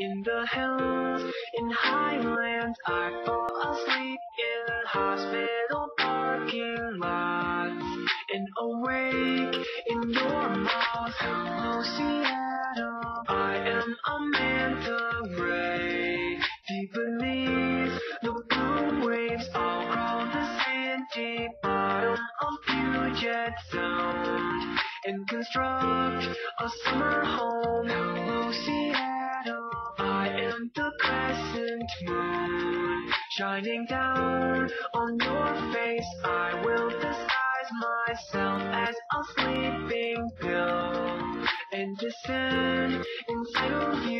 In the hills, in highlands, I fall asleep in hospital parking lots. And awake in your mouth, hello Seattle. I am Amanda Ray. Deep beneath the blue waves, all across the sandy bottom of Puget Sound. And construct a summer am the crescent moon, shining down on your face. I will disguise myself as a sleeping pill and descend inside of you.